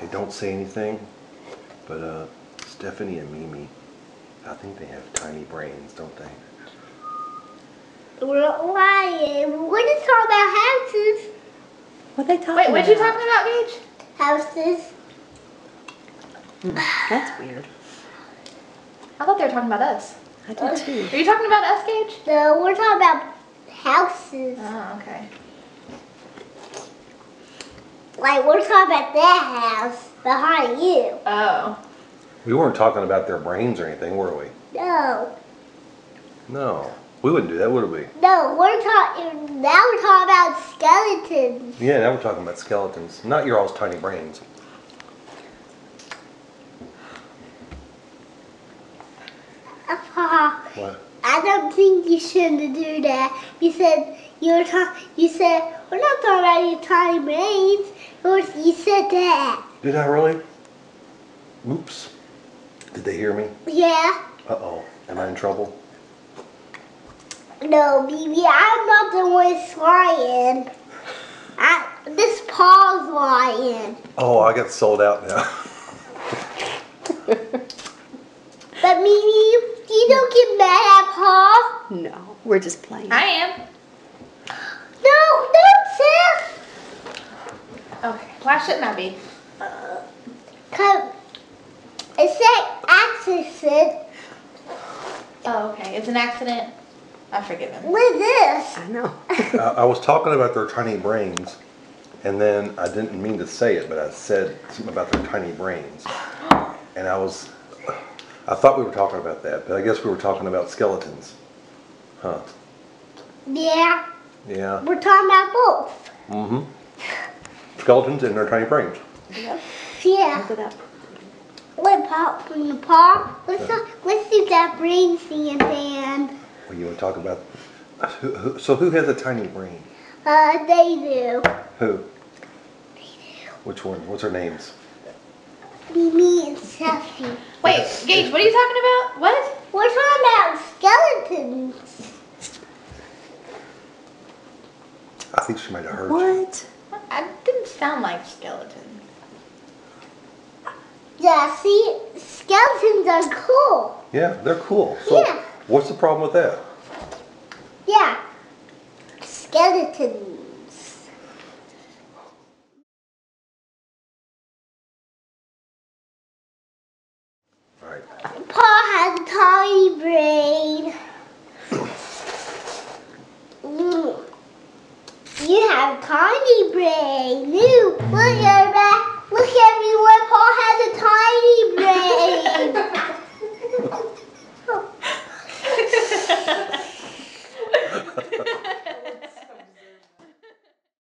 They don't say anything, but uh, Stephanie and Mimi, I think they have tiny brains, don't they? We're lying. We're just talking about houses. What they talking about? Wait, what you talking about, Gage? Houses. That's weird. I thought they were talking about us. I do too. Are you talking about us, Gage? No, we're talking about houses. Oh, okay. Like we're talking about that house behind you. Oh. We weren't talking about their brains or anything, were we? No. No. We wouldn't do that, would we? No, we're talking now we're talking about skeletons. Yeah, now we're talking about skeletons, not your all's tiny brains. Papa, What? I don't think you shouldn't do that. You said you were talking. You said we're not talking about your tiny brains. You said that. Did I really? Oops. Did they hear me? Yeah. Uh oh. Am I in trouble? No, baby, I'm not the one lying. I, this Paul's lying. Oh, I got sold out now. But Mimi, you don't get mad at Paul. No, we're just playing. I am. No, don't say. Okay. Why shouldn't I be? Cause it's an accident Oh, okay. It's an accident. I forgive him. with this. I know. I, I was talking about their tiny brains, and then I didn't mean to say it, but I said something about their tiny brains. And I was, I thought we were talking about that, but I guess we were talking about skeletons. Huh. Yeah, Yeah. we're talking about both. Mm-hmm. Skeletons and their tiny brains. Yep. Yeah. Look it up. What Paul from the Paul? Let's talk, let's do that brain thing and then Well, you want to talk about, who, who, so who has a tiny brain? uh they do. Who? Which one? What's their names? Mimi and Steffi. Wait, Gage, what are you talking about? What? We're talking about skeletons. I think she might have heard you. What? I didn't sound like skeleton. Yeah, see, skeletons are cool. Yeah, they're cool. So Yeah. what's the problem with that? Yeah, skeletons. All right. Paul has a tiny brain. Mm. You have a tiny brain. Look, at that. Look at